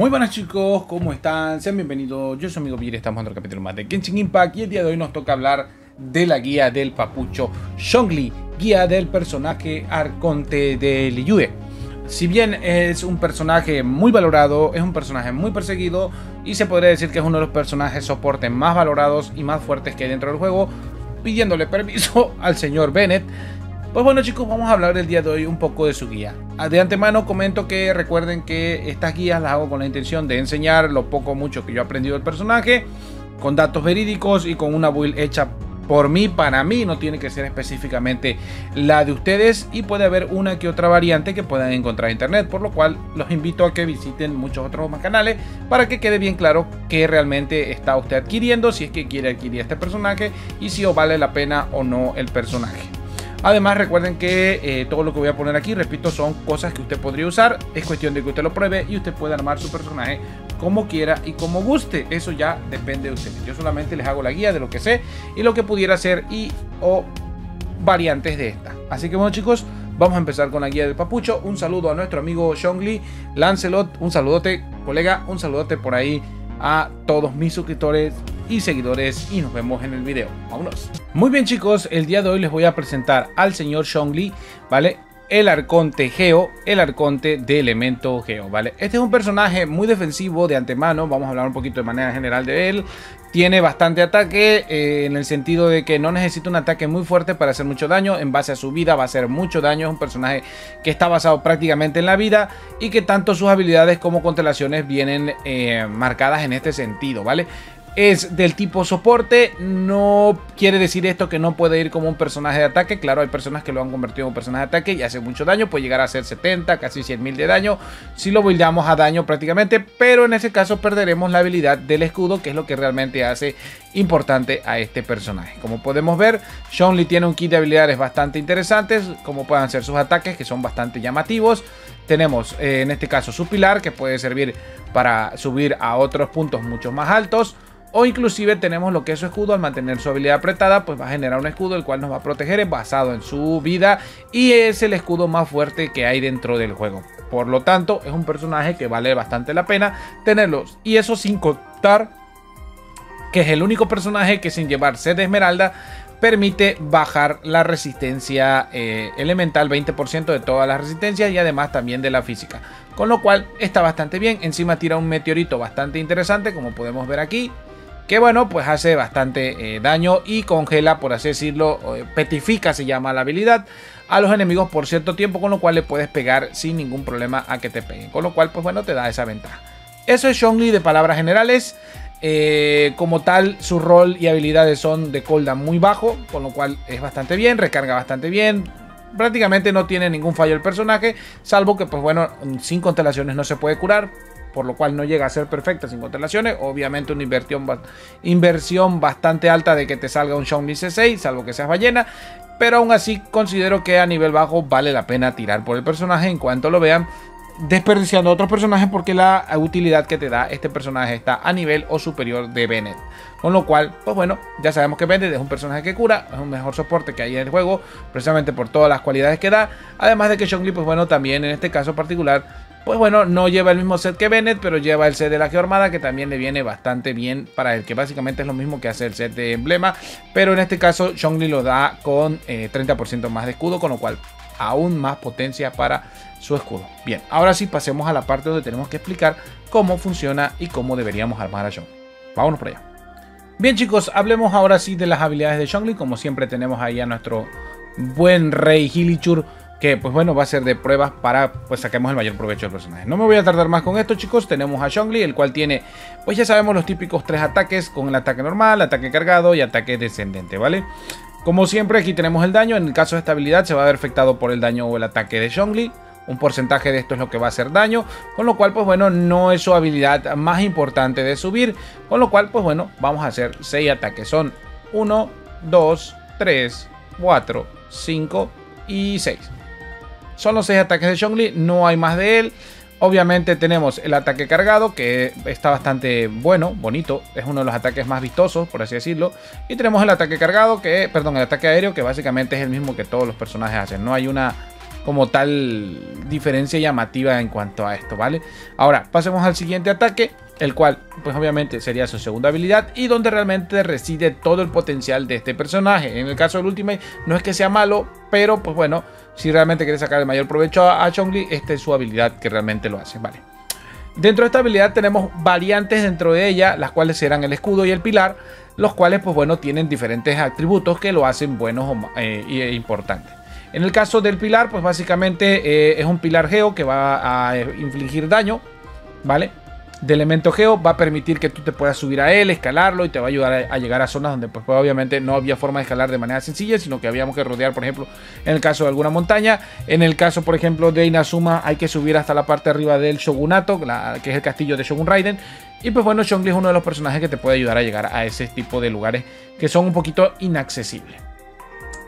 Muy buenas chicos, ¿cómo están? Sean bienvenidos, yo soy amigo Pierre, estamos en otro capítulo más de Genshin Impact y el día de hoy nos toca hablar de la guía del papucho Zhongli, guía del personaje Arconte de Liyue. Si bien es un personaje muy valorado, es un personaje muy perseguido y se podría decir que es uno de los personajes soporte más valorados y más fuertes que hay dentro del juego, pidiéndole permiso al señor Bennett pues bueno chicos, vamos a hablar el día de hoy un poco de su guía. Ah, de antemano comento que recuerden que estas guías las hago con la intención de enseñar lo poco o mucho que yo he aprendido del personaje, con datos verídicos y con una build hecha por mí, para mí, no tiene que ser específicamente la de ustedes y puede haber una que otra variante que puedan encontrar en internet, por lo cual los invito a que visiten muchos otros canales para que quede bien claro qué realmente está usted adquiriendo, si es que quiere adquirir este personaje y si os vale la pena o no el personaje. Además recuerden que eh, todo lo que voy a poner aquí, repito, son cosas que usted podría usar. Es cuestión de que usted lo pruebe y usted pueda armar su personaje como quiera y como guste. Eso ya depende de usted. Yo solamente les hago la guía de lo que sé y lo que pudiera hacer y o variantes de esta. Así que bueno chicos, vamos a empezar con la guía del papucho. Un saludo a nuestro amigo Lee Lancelot, un saludote, colega, un saludote por ahí a todos mis suscriptores y seguidores y nos vemos en el video. Vámonos. Muy bien chicos, el día de hoy les voy a presentar al señor Li, ¿vale? el arconte Geo, el arconte de elemento Geo, ¿vale? Este es un personaje muy defensivo de antemano, vamos a hablar un poquito de manera general de él. Tiene bastante ataque eh, en el sentido de que no necesita un ataque muy fuerte para hacer mucho daño. En base a su vida va a hacer mucho daño. Es un personaje que está basado prácticamente en la vida y que tanto sus habilidades como constelaciones vienen eh, marcadas en este sentido, ¿vale? Es del tipo soporte. No quiere decir esto que no puede ir como un personaje de ataque. Claro, hay personas que lo han convertido en un personaje de ataque y hace mucho daño. Puede llegar a ser 70, casi 100 mil de daño. Si lo buildamos a daño prácticamente. Pero en ese caso perderemos la habilidad del escudo, que es lo que realmente hace importante a este personaje. Como podemos ver, Sean tiene un kit de habilidades bastante interesantes. Como puedan ser sus ataques, que son bastante llamativos. Tenemos eh, en este caso su pilar, que puede servir para subir a otros puntos mucho más altos. O inclusive tenemos lo que es su escudo, al mantener su habilidad apretada, pues va a generar un escudo el cual nos va a proteger basado en su vida y es el escudo más fuerte que hay dentro del juego. Por lo tanto, es un personaje que vale bastante la pena tenerlos. Y eso sin contar que es el único personaje que sin llevar sed de esmeralda permite bajar la resistencia eh, elemental 20% de todas las resistencias y además también de la física. Con lo cual está bastante bien. Encima tira un meteorito bastante interesante como podemos ver aquí que bueno, pues hace bastante eh, daño y congela, por así decirlo, petifica se llama la habilidad, a los enemigos por cierto tiempo, con lo cual le puedes pegar sin ningún problema a que te peguen, con lo cual pues bueno, te da esa ventaja. Eso es Zhongli de palabras generales. Eh, como tal, su rol y habilidades son de cooldown muy bajo, con lo cual es bastante bien, recarga bastante bien. Prácticamente no tiene ningún fallo el personaje, salvo que, pues bueno, sin constelaciones no se puede curar por lo cual no llega a ser perfecta sin constelaciones. Obviamente una inversión, inversión bastante alta de que te salga un Xiaomi C6, salvo que seas ballena. Pero aún así considero que a nivel bajo vale la pena tirar por el personaje en cuanto lo vean. Desperdiciando otros personajes porque la utilidad que te da este personaje está a nivel o superior de Bennett. Con lo cual, pues bueno, ya sabemos que Bennett es un personaje que cura, es un mejor soporte que hay en el juego, precisamente por todas las cualidades que da. Además de que Zhongli, pues bueno, también en este caso particular pues bueno, no lleva el mismo set que Bennett, pero lleva el set de la Geormada, que también le viene bastante bien para él, que básicamente es lo mismo que hace el set de emblema, pero en este caso Zhongli lo da con 30% eh, más de escudo, con lo cual aún más potencia para su escudo. Bien, ahora sí pasemos a la parte donde tenemos que explicar cómo funciona y cómo deberíamos armar a Zhongli. Vámonos por allá. Bien chicos, hablemos ahora sí de las habilidades de Zhongli, como siempre tenemos ahí a nuestro buen rey Hilichur que pues bueno va a ser de pruebas para pues saquemos el mayor provecho del personaje. No me voy a tardar más con esto chicos, tenemos a Zhongli, el cual tiene pues ya sabemos los típicos tres ataques con el ataque normal, ataque cargado y ataque descendente, ¿vale? Como siempre aquí tenemos el daño, en el caso de esta habilidad se va a ver afectado por el daño o el ataque de Zhongli. Un porcentaje de esto es lo que va a hacer daño, con lo cual pues bueno no es su habilidad más importante de subir, con lo cual pues bueno vamos a hacer 6 ataques, son 1, 2, 3, 4, 5 y 6. Son los 6 ataques de Zhongli, no hay más de él. Obviamente tenemos el ataque cargado, que está bastante bueno, bonito. Es uno de los ataques más vistosos, por así decirlo. Y tenemos el ataque cargado, que, perdón, el ataque aéreo, que básicamente es el mismo que todos los personajes hacen. No hay una como tal diferencia llamativa en cuanto a esto, ¿vale? Ahora, pasemos al siguiente ataque, el cual, pues obviamente sería su segunda habilidad y donde realmente reside todo el potencial de este personaje. En el caso del Ultimate, no es que sea malo, pero pues bueno, si realmente quieres sacar el mayor provecho a, Chongli, esta es su habilidad que realmente lo hace, ¿vale? Dentro de esta habilidad tenemos variantes dentro de ella, las cuales serán el escudo y el pilar, los cuales pues bueno tienen diferentes atributos que lo hacen buenos eh, e importantes. En el caso del pilar, pues básicamente eh, es un pilar geo que va a infligir daño, ¿vale? De elemento geo va a permitir que tú te puedas subir a él, escalarlo y te va a ayudar a, llegar a zonas donde pues, obviamente no había forma de escalar de manera sencilla, sino que habíamos que rodear, por ejemplo, en el caso de alguna montaña. En el caso, por ejemplo, de Inazuma hay que subir hasta la parte arriba del Shogunato, que es el castillo de Shogun Raiden. Y pues bueno, Chongli es uno de los personajes que te puede ayudar a llegar a ese tipo de lugares que son un poquito inaccesibles.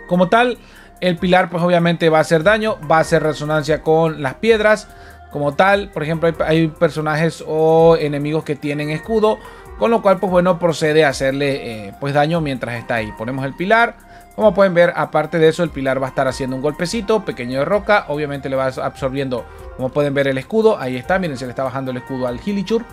Como tal, el pilar pues obviamente va a hacer daño, va a hacer resonancia con las piedras como tal. Por ejemplo, hay, personajes o enemigos que tienen escudo, con lo cual, pues bueno, procede a hacerle eh, pues daño mientras está ahí. Ponemos el pilar. Como pueden ver, aparte de eso, el pilar va a estar haciendo un golpecito pequeño de roca. Obviamente le va absorbiendo, como pueden ver, el escudo. Ahí está, miren, se le está bajando el escudo al Hilichur,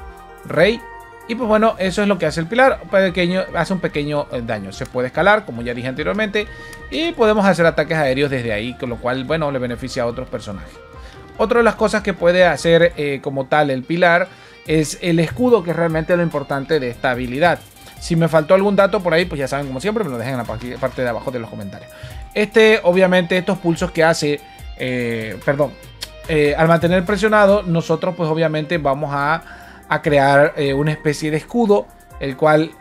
Rey. Y pues bueno, eso es lo que hace el pilar. Pequeño, hace un pequeño eh, daño. Se puede escalar, como ya dije anteriormente. Y podemos hacer ataques aéreos desde ahí, con lo cual, bueno, le beneficia a otros personajes. Otra de las cosas que puede hacer eh, como tal el pilar es el escudo, que es realmente lo importante de esta habilidad. Si me faltó algún dato por ahí, pues ya saben, como siempre, me lo dejen en la parte de abajo de los comentarios. Este, obviamente, estos pulsos que hace, eh, perdón, eh, al mantener presionado, nosotros pues obviamente vamos a, a crear una especie de escudo, el cual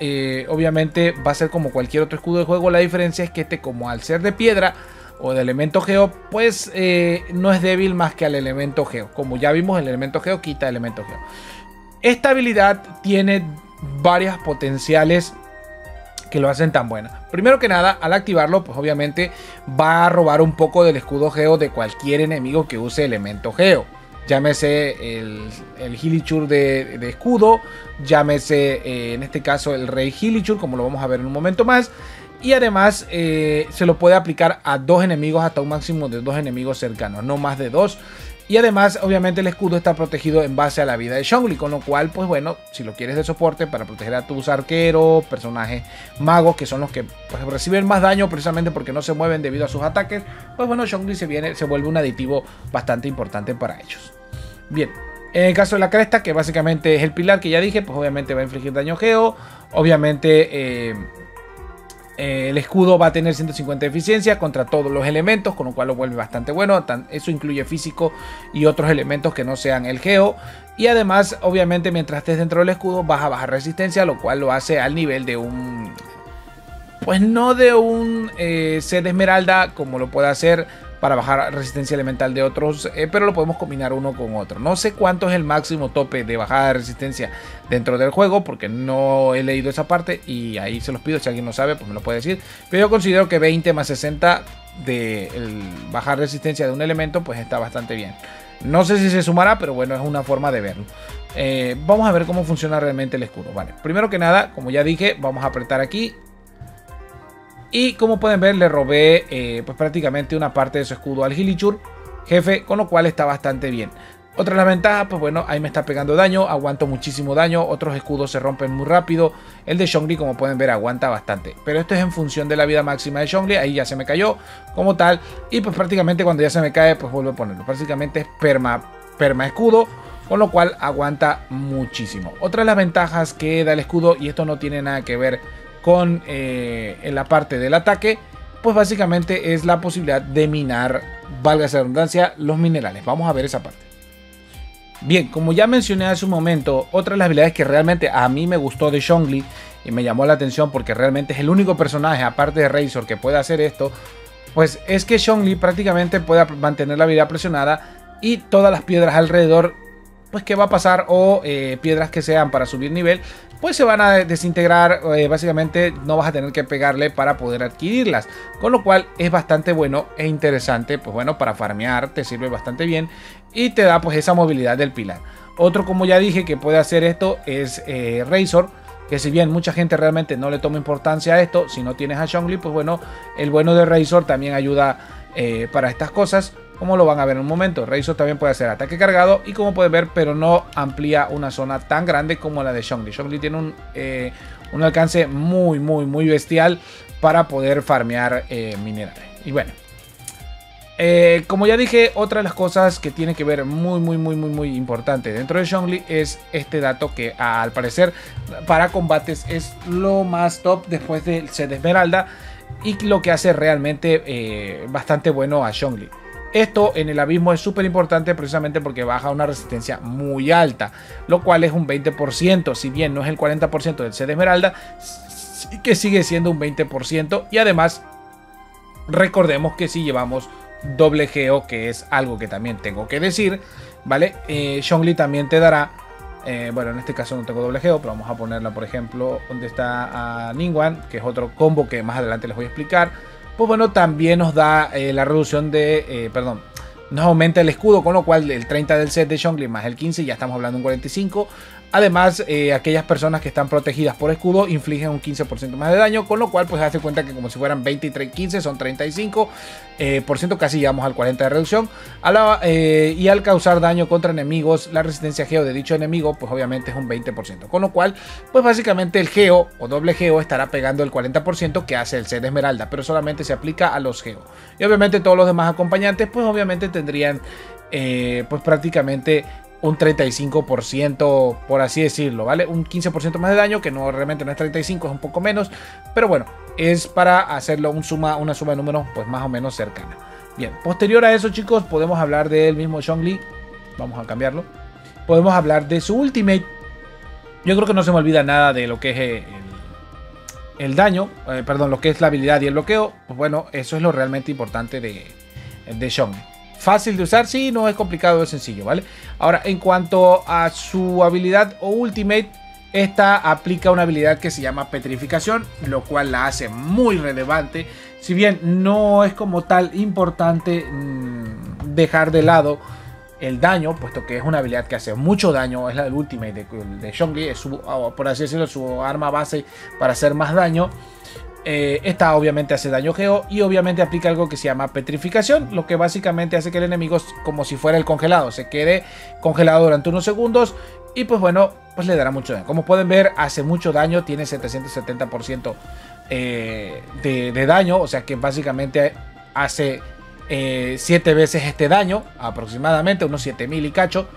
obviamente va a ser como cualquier otro escudo de juego. La diferencia es que este, como al ser de piedra, o de elemento geo, pues eh, no es débil más que al elemento geo. Como ya vimos, el elemento geo quita elemento geo. Esta habilidad tiene varias potenciales que lo hacen tan buena. Primero que nada, al activarlo, pues obviamente va a robar un poco del escudo geo de cualquier enemigo que use elemento geo. Llámese el, el Hilichur de, escudo, llámese eh, en este caso el Rey Hilichur, como lo vamos a ver en un momento más. Y además eh, se lo puede aplicar a dos enemigos hasta un máximo de dos enemigos cercanos, no más de dos. Y además, obviamente, el escudo está protegido en base a la vida de Shongli, con lo cual, pues bueno, si lo quieres de soporte para proteger a tus arqueros, personajes magos, que son los que pues, reciben más daño precisamente porque no se mueven debido a sus ataques, pues bueno, Shongli se, viene, se vuelve un aditivo bastante importante para ellos. Bien, en el caso de la cresta, que básicamente es el pilar que ya dije, pues obviamente va a infligir daño geo, obviamente... Eh, eh, el escudo va a tener 150 de eficiencia contra todos los elementos, con lo cual lo vuelve bastante bueno. Eso incluye físico y otros elementos que no sean el geo. Y además, obviamente, mientras estés dentro del escudo, vas a bajar resistencia, lo cual lo hace al nivel de un... Pues no de un eh, sed esmeralda como lo puede hacer para bajar resistencia elemental de otros, eh, pero lo podemos combinar uno con otro. No sé cuánto es el máximo tope de bajada de resistencia dentro del juego, porque no he leído esa parte y ahí se los pido. Si alguien no sabe, pues me lo puede decir. Pero yo considero que 20 más 60 de bajar resistencia de un elemento, pues está bastante bien. No sé si se sumará, pero bueno, es una forma de verlo. Eh, vamos a ver cómo funciona realmente el escudo. Vale, primero que nada, como ya dije, vamos a apretar aquí y como pueden ver, le robé eh, pues prácticamente una parte de su escudo al Hilichur, jefe, con lo cual está bastante bien. Otra de las ventajas, pues bueno, ahí me está pegando daño, aguanto muchísimo daño, otros escudos se rompen muy rápido. El de Zhongli, como pueden ver, aguanta bastante. Pero esto es en función de la vida máxima de Zhongli, ahí ya se me cayó como tal. Y pues prácticamente cuando ya se me cae, pues vuelvo a ponerlo. Prácticamente es perma, perma escudo, con lo cual aguanta muchísimo. Otra de las ventajas que da el escudo, y esto no tiene nada que ver con eh, en la parte del ataque, pues básicamente es la posibilidad de minar, valga esa redundancia, los minerales. Vamos a ver esa parte. Bien, como ya mencioné hace un momento, otra de las habilidades que realmente a mí me gustó de Zhongli y me llamó la atención porque realmente es el único personaje, aparte de Razor, que puede hacer esto, pues es que Zhongli prácticamente puede mantener la vida presionada y todas las piedras alrededor pues qué va a pasar o eh, piedras que sean para subir nivel pues se van a desintegrar eh, básicamente no vas a tener que pegarle para poder adquirirlas. Con lo cual es bastante bueno e interesante pues bueno para farmear te sirve bastante bien y te da pues esa movilidad del pilar. Otro como ya dije que puede hacer esto es eh, Razor que si bien mucha gente realmente no le toma importancia a esto si no tienes a Zhongli pues bueno el bueno de Razor también ayuda para estas cosas como lo van a ver en un momento. Razor también puede hacer ataque cargado y como pueden ver, pero no amplía una zona tan grande como la de Shongli. Shongli tiene un, eh, un alcance muy, muy, muy bestial para poder farmear eh, minerales. Y bueno, eh, como ya dije, otra de las cosas que tiene que ver muy, muy, muy, muy, muy importante dentro de Shongli es este dato que al parecer para combates es lo más top después del set de Esmeralda y lo que hace realmente bastante bueno a Shongli. Esto en el abismo es súper importante precisamente porque baja una resistencia muy alta, lo cual es un 20%, si bien no es el 40% del C de Esmeralda, que sigue siendo un 20% y además recordemos que si llevamos doble geo, que es algo que también tengo que decir, ¿vale? Eh, Shongli también te dará, eh, bueno, en este caso no tengo doble geo, pero vamos a ponerla, por ejemplo, donde está a Ningwan, que es otro combo que más adelante les voy a explicar pues bueno, también nos da eh, la reducción de, eh, perdón, nos aumenta el escudo, con lo cual el 30 del set de Shongli más el 15, ya estamos hablando de un 45. Además, eh, aquellas personas que están protegidas por escudo infligen un 15% más de daño, con lo cual pues hace cuenta que como si fueran 20 y 15 son 35%, eh, por ciento, casi llegamos al 40% de reducción. Eh, y al causar daño contra enemigos, la resistencia geo de dicho enemigo pues obviamente es un 20%, con lo cual pues básicamente el geo o doble geo estará pegando el 40% que hace el set de esmeralda, pero solamente se aplica a los geo. Y obviamente todos los demás acompañantes pues obviamente tendrían pues prácticamente un 35%, por así decirlo, ¿vale? Un 15% más de daño, que no realmente no es 35, es un poco menos, pero bueno, es para hacerlo un suma, una suma de números pues más o menos cercana. Bien, posterior a eso chicos, podemos hablar del mismo Li vamos a cambiarlo, podemos hablar de su ultimate, yo creo que no se me olvida nada de lo que es el, daño, eh, perdón, lo que es la habilidad y el bloqueo, pues bueno, eso es lo realmente importante de, de Fácil de usar, sí, no es complicado, es sencillo, ¿vale? Ahora, en cuanto a su habilidad o ultimate, esta aplica una habilidad que se llama petrificación, lo cual la hace muy relevante. Si bien no es como tal importante mmm, dejar de lado el daño, puesto que es una habilidad que hace mucho daño, es la del ultimate de, de Shongli, es su, por así decirlo, su arma base para hacer más daño. Eh, esta obviamente hace daño geo y obviamente aplica algo que se llama petrificación, lo que básicamente hace que el enemigo, como si fuera el congelado, se quede congelado durante unos segundos y pues bueno, pues le dará mucho daño. Como pueden ver, hace mucho daño, tiene 770% eh, de, de, daño, o sea que básicamente hace 7 eh, veces este daño, aproximadamente unos 7000 y cacho.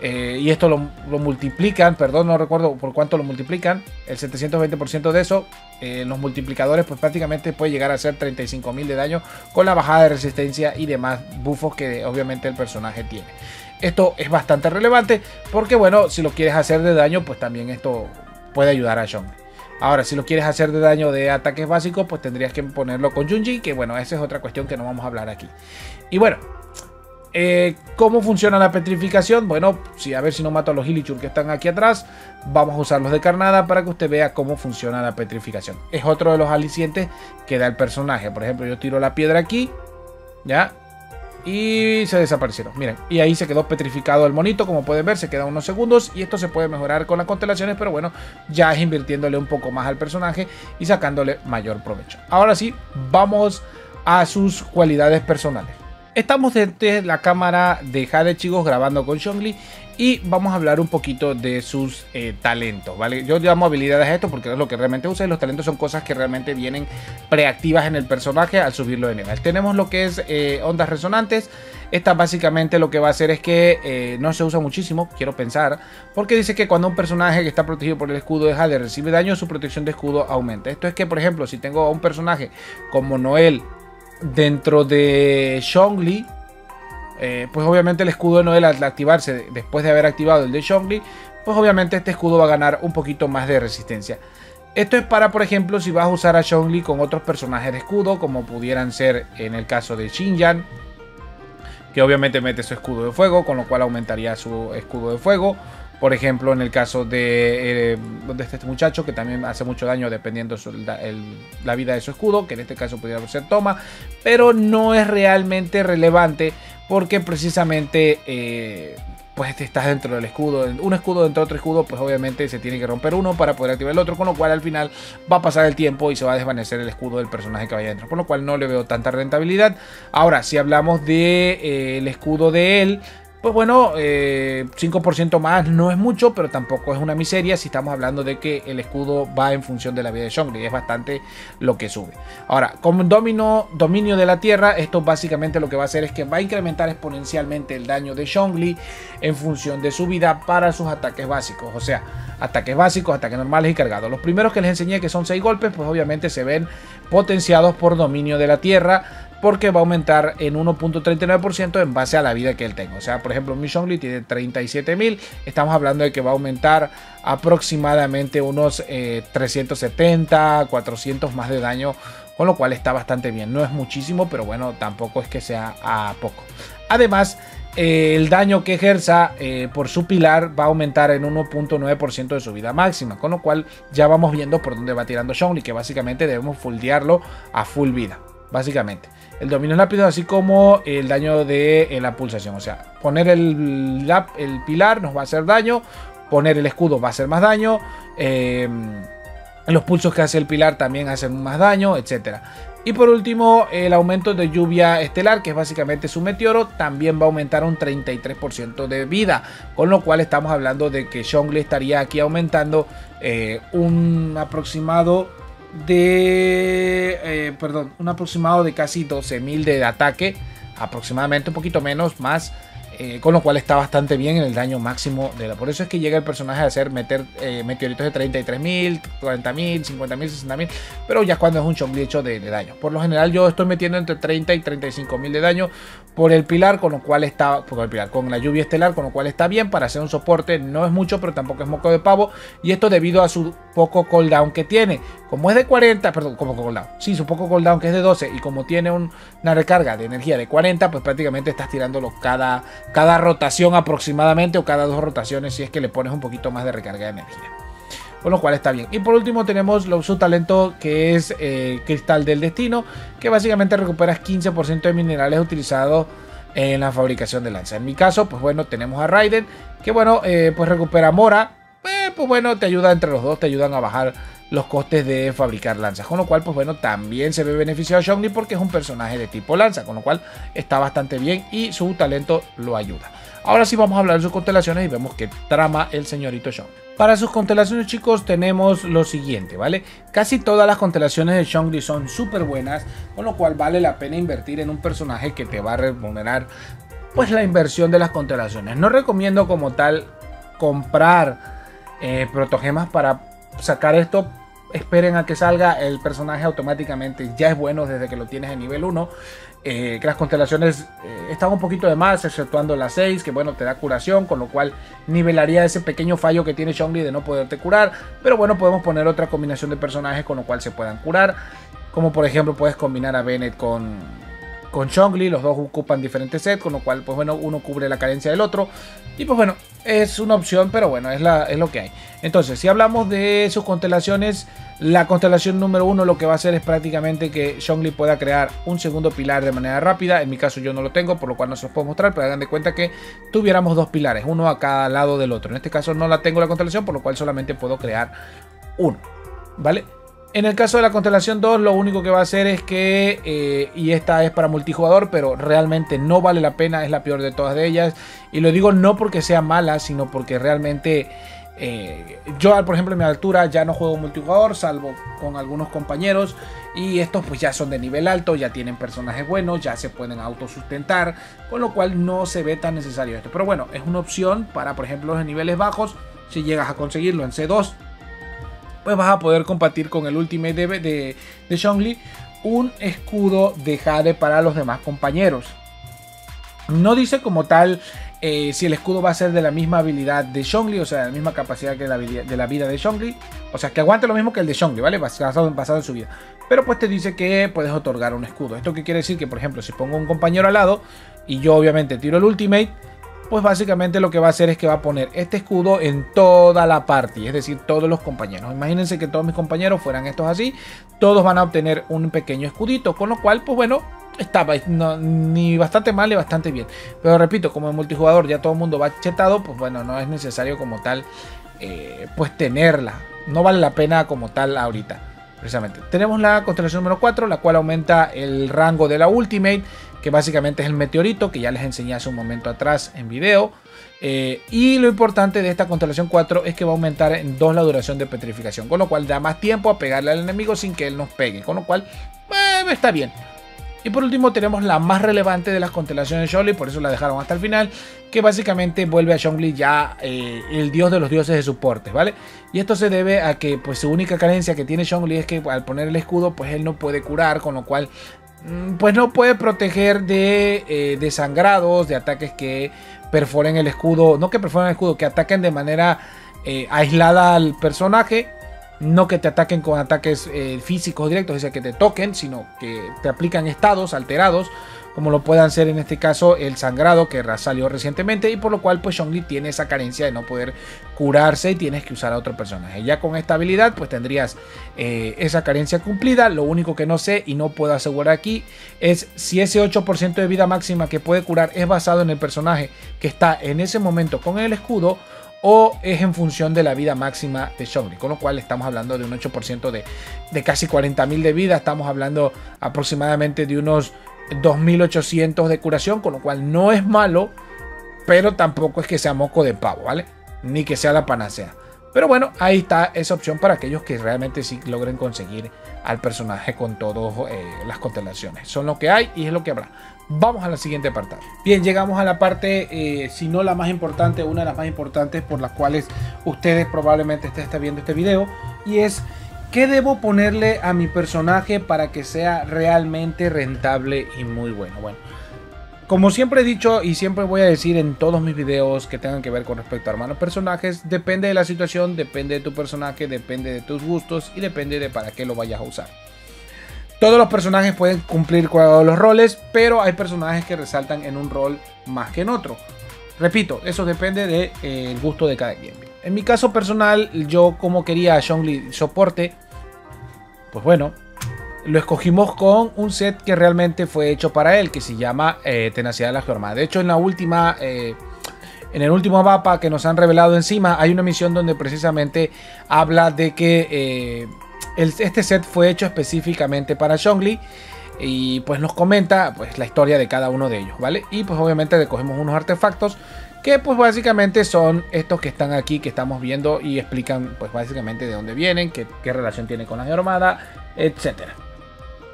Eh, y esto lo, multiplican, perdón, no recuerdo por cuánto lo multiplican, el 720% de eso, eh, los multiplicadores pues prácticamente puede llegar a ser 35.000 de daño con la bajada de resistencia y demás buffos que obviamente el personaje tiene. Esto es bastante relevante porque bueno, si lo quieres hacer de daño pues también esto puede ayudar a Sean. Ahora, si lo quieres hacer de daño de ataques básicos, pues tendrías que ponerlo con Junji, que bueno, esa es otra cuestión que no vamos a hablar aquí. Y bueno, eh, ¿Cómo funciona la petrificación? Bueno, si a ver si no mato a los Hilichur que están aquí atrás, vamos a usarlos de carnada para que usted vea cómo funciona la petrificación. Es otro de los alicientes que da el personaje. Por ejemplo, yo tiro la piedra aquí, ¿ya? Y se desaparecieron, miren. Y ahí se quedó petrificado el monito, como pueden ver, se queda unos segundos. Y esto se puede mejorar con las constelaciones, pero bueno, ya es invirtiéndole un poco más al personaje y sacándole mayor provecho. Ahora sí, vamos a sus cualidades personales. Estamos desde la cámara de Jade, chicos, grabando con Shongli y vamos a hablar un poquito de sus eh, talentos, ¿vale? Yo llamo habilidades a esto porque es lo que realmente usa y los talentos son cosas que realmente vienen preactivas en el personaje al subirlo de nivel. Tenemos lo que es eh, ondas resonantes. Esta básicamente lo que va a hacer es que eh, no se usa muchísimo, quiero pensar, porque dice que cuando un personaje que está protegido por el escudo de Jade recibe daño, su protección de escudo aumenta. Esto es que, por ejemplo, si tengo a un personaje como Noel dentro de Shongli, eh, pues obviamente el escudo de Noel al activarse después de haber activado el de Shongli, pues obviamente este escudo va a ganar un poquito más de resistencia. Esto es para, por ejemplo, si vas a usar a Shongli con otros personajes de escudo, como pudieran ser en el caso de Xinjiang, que obviamente mete su escudo de fuego, con lo cual aumentaría su escudo de fuego. Por ejemplo, en el caso de eh, está este muchacho, que también hace mucho daño dependiendo la vida de su escudo, que en este caso podría ser toma, pero no es realmente relevante porque precisamente eh, pues estás dentro del escudo, un escudo dentro de otro escudo, pues obviamente se tiene que romper uno para poder activar el otro, con lo cual al final va a pasar el tiempo y se va a desvanecer el escudo del personaje que vaya dentro, con lo cual no le veo tanta rentabilidad. Ahora, si hablamos del de, eh, escudo de él, pues bueno, 5% eh, más no es mucho, pero tampoco es una miseria si estamos hablando de que el escudo va en función de la vida de Shongri. Es bastante lo que sube. Ahora, con domino, dominio de la tierra, esto básicamente lo que va a hacer es que va a incrementar exponencialmente el daño de Shongli en función de su vida para sus ataques básicos. O sea, ataques básicos, ataques normales y cargados. Los primeros que les enseñé que son 6 golpes, pues obviamente se ven potenciados por dominio de la tierra porque va a aumentar en 1.39% en base a la vida que él tenga. O sea, por ejemplo, mi Shongli tiene 37.000, estamos hablando de que va a aumentar aproximadamente unos 370, eh, 400 más de daño, con lo cual está bastante bien. No es muchísimo, pero bueno, tampoco es que sea a poco. Además, eh, el daño que ejerza eh, por su pilar va a aumentar en 1.9% de su vida máxima, con lo cual ya vamos viendo por dónde va tirando Shongli, que básicamente debemos fuldearlo a full vida, básicamente el dominio rápido, así como el daño de eh, la pulsación. O sea, poner el, el, pilar nos va a hacer daño, poner el escudo va a hacer más daño, em, los pulsos que hace el pilar también hacen más daño, etc. Y por último, el aumento de lluvia estelar, que es básicamente su meteoro, también va a aumentar un 33% de vida. Con lo cual estamos hablando de que Shongli estaría aquí aumentando eh, un aproximado de, eh, perdón, un aproximado de casi 12.000 de ataque, aproximadamente un poquito menos, más eh, con lo cual está bastante bien en el daño máximo de la. Por eso es que llega el personaje a hacer meter eh, meteoritos de 33.000, 40.000, 50.000, 60.000, pero ya cuando es un chongli hecho de, daño. Por lo general yo estoy metiendo entre 30 y 35.000 de daño por el pilar, con lo cual está, por el pilar, con la lluvia estelar, con lo cual está bien para hacer un soporte. No es mucho, pero tampoco es moco de pavo. Y esto debido a su poco cooldown que tiene. Como es de 40, perdón, como cooldown. Sí, su poco cooldown que es de 12 y como tiene una recarga de energía de 40, pues prácticamente estás tirándolo cada cada rotación aproximadamente o cada dos rotaciones si es que le pones un poquito más de recarga de energía. Con lo cual está bien. Y por último tenemos su talento que es eh, Cristal del Destino, que básicamente recuperas 15% de minerales utilizados en la fabricación de lanza. En mi caso, pues bueno, tenemos a Raiden, que bueno, eh, pues recupera Mora. Eh, pues bueno, te ayuda entre los dos, te ayudan a bajar los costes de fabricar lanzas. Con lo cual, pues bueno, también se ve beneficiado Shongli porque es un personaje de tipo lanza. Con lo cual está bastante bien y su talento lo ayuda. Ahora sí vamos a hablar de sus constelaciones y vemos que trama el señorito Shongli. Para sus constelaciones chicos tenemos lo siguiente, ¿vale? Casi todas las constelaciones de Shongli son súper buenas, con lo cual vale la pena invertir en un personaje que te va a remunerar pues la inversión de las constelaciones. No recomiendo como tal comprar eh, protogemas para sacar esto esperen a que salga, el personaje automáticamente ya es bueno desde que lo tienes en nivel 1. Eh, que las constelaciones eh, están un poquito de más, exceptuando la 6, que bueno, te da curación, con lo cual nivelaría ese pequeño fallo que tiene Shongli de no poderte curar. Pero bueno, podemos poner otra combinación de personajes con lo cual se puedan curar. Como por ejemplo, puedes combinar a Bennett con, con Chongli, los dos ocupan diferentes sets, con lo cual, pues bueno, uno cubre la carencia del otro. Y pues bueno, es una opción, pero bueno, es, lo que hay. Entonces, si hablamos de sus constelaciones, la constelación número uno lo que va a hacer es prácticamente que Chongli pueda crear un segundo pilar de manera rápida. En mi caso yo no lo tengo, por lo cual no se los puedo mostrar, pero hagan de cuenta que tuviéramos dos pilares, uno a cada lado del otro. En este caso no la tengo la constelación, por lo cual solamente puedo crear uno. ¿Vale? En el caso de la constelación 2, lo único que va a hacer es que, eh, y esta es para multijugador, pero realmente no vale la pena, es la peor de todas de ellas. Y lo digo no porque sea mala, sino porque realmente eh, yo, por ejemplo, en mi altura ya no juego multijugador, salvo con algunos compañeros. Y estos pues ya son de nivel alto, ya tienen personajes buenos, ya se pueden autosustentar, con lo cual no se ve tan necesario esto. Pero bueno, es una opción para, por ejemplo, los niveles bajos, si llegas a conseguirlo en C2 pues vas a poder compartir con el Ultimate de, de, de un escudo de Jade para los demás compañeros. No dice como tal eh, si el escudo va a ser de la misma habilidad de Zhongli, o sea, de la misma capacidad que la, de la vida de Zhongli. O sea, que aguante lo mismo que el de Zhongli, ¿vale? Basado, en su vida. Pero pues te dice que puedes otorgar un escudo. ¿Esto qué quiere decir? Que, por ejemplo, si pongo un compañero al lado y yo obviamente tiro el Ultimate, pues básicamente lo que va a hacer es que va a poner este escudo en toda la party, es decir, todos los compañeros. Imagínense que todos mis compañeros fueran estos así, todos van a obtener un pequeño escudito, con lo cual, pues bueno, está ni bastante mal ni bastante bien. Pero repito, como en multijugador ya todo el mundo va chetado, pues bueno, no es necesario como tal eh, pues tenerla. No vale la pena como tal ahorita. Precisamente. Tenemos la constelación número 4, la cual aumenta el rango de la Ultimate, que básicamente es el meteorito, que ya les enseñé hace un momento atrás en video. Eh, y lo importante de esta constelación 4 es que va a aumentar en 2 la duración de petrificación, con lo cual da más tiempo a pegarle al enemigo sin que él nos pegue, con lo cual eh, está bien. Y por último tenemos la más relevante de las constelaciones Shongli, por eso la dejaron hasta el final, que básicamente vuelve a Shongli ya eh, el dios de los dioses de soportes, ¿vale? Y esto se debe a que pues su única carencia que tiene Shongli es que al poner el escudo pues él no puede curar, con lo cual mm, pues no puede proteger de, de sangrados, de ataques que perforen el escudo, no que perforen el escudo, que ataquen de manera eh, aislada al personaje, no que te ataquen con ataques eh, físicos directos, es decir, que te toquen, sino que te aplican estados alterados como lo puedan ser en este caso el sangrado que salió recientemente y por lo cual pues Zhongli tiene esa carencia de no poder curarse y tienes que usar a otro personaje. Ya con esta habilidad pues tendrías eh, esa carencia cumplida. Lo único que no sé y no puedo asegurar aquí es si ese 8% de vida máxima que puede curar es basado en el personaje que está en ese momento con el escudo o es en función de la vida máxima de Zhongli, con lo cual estamos hablando de un 8% de, de casi 40.000 de vida, estamos hablando aproximadamente de unos 2800 de curación, con lo cual no es malo, pero tampoco es que sea moco de pavo, ¿vale? Ni que sea la panacea. Pero bueno, ahí está esa opción para aquellos que realmente sí logren conseguir al personaje con todas eh, las constelaciones. Son lo que hay y es lo que habrá. Vamos a la siguiente apartado. Bien, llegamos a la parte, eh, si no la más importante, una de las más importantes por las cuales ustedes probablemente estén viendo este video. Y es ¿Qué debo ponerle a mi personaje para que sea realmente rentable y muy bueno? Bueno, como siempre he dicho y siempre voy a decir en todos mis videos que tengan que ver con respecto a hermanos personajes, depende de la situación, depende de tu personaje, depende de tus gustos y depende de para qué lo vayas a usar. Todos los personajes pueden cumplir con los roles, pero hay personajes que resaltan en un rol más que en otro. Repito, eso depende del de, eh, gusto de cada quien. En mi caso personal, yo como quería a Zhongli soporte, pues bueno, lo escogimos con un set que realmente fue hecho para él, que se llama eh, Tenacidad de la Georma. De hecho, en la última, eh, en el último mapa que nos han revelado encima, hay una misión donde precisamente habla de que eh, este set fue hecho específicamente para Zhongli. Y pues nos comenta pues la historia de cada uno de ellos, ¿vale? Y pues obviamente recogemos unos artefactos que pues básicamente son estos que están aquí, que estamos viendo y explican pues básicamente de dónde vienen, qué, relación tiene con la armada, etcétera.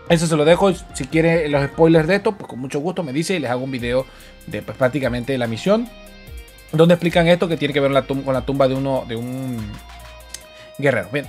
Eso se lo dejo, si quiere los spoilers de esto, pues con mucho gusto me dice y les hago un video de pues, prácticamente la misión, donde explican esto que tiene que ver con la tumba de uno, de un guerrero. Bien.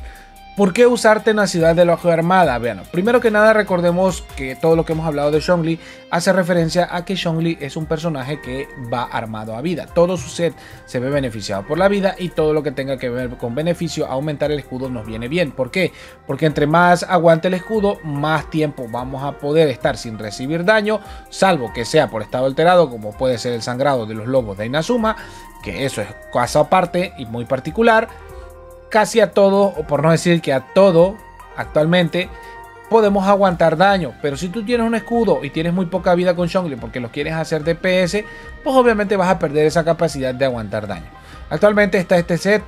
¿Por qué usar tenacidad de la armada? Bueno, primero que nada recordemos que todo lo que hemos hablado de Zhongli hace referencia a que Zhongli es un personaje que va armado a vida. Todo su set se ve beneficiado por la vida y todo lo que tenga que ver con beneficio, aumentar el escudo nos viene bien. ¿Por qué? Porque entre más aguante el escudo, más tiempo vamos a poder estar sin recibir daño, salvo que sea por estado alterado, como puede ser el sangrado de los lobos de Inazuma, que eso es cosa aparte y muy particular casi a todo, o por no decir que a todo, actualmente, podemos aguantar daño. Pero si tú tienes un escudo y tienes muy poca vida con Zhongli porque lo quieres hacer DPS, pues obviamente vas a perder esa capacidad de aguantar daño. Actualmente está este set.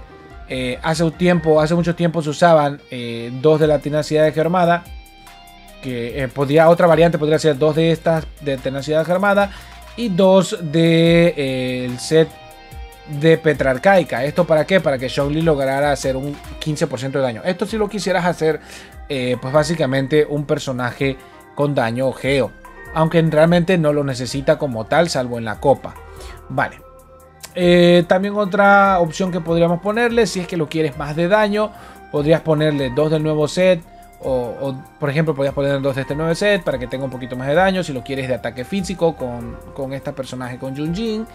Eh, hace un tiempo, hace mucho tiempo se usaban eh, dos de la tenacidad de germada. Que eh, otra variante podría ser dos de estas de tenacidad germada. Y dos de el set de Petrarcaica. ¿Esto para qué? Para que Zhongli lograra hacer un 15% de daño. Esto si lo quisieras hacer, eh, pues básicamente un personaje con daño geo. Aunque realmente no lo necesita como tal, salvo en la copa. Vale. Eh, también otra opción que podríamos ponerle, si es que lo quieres más de daño, podrías ponerle dos del nuevo set. O, por ejemplo, podrías poner dos de este nuevo set para que tenga un poquito más de daño. Si lo quieres de ataque físico con, con este personaje, con Junjin.